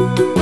Música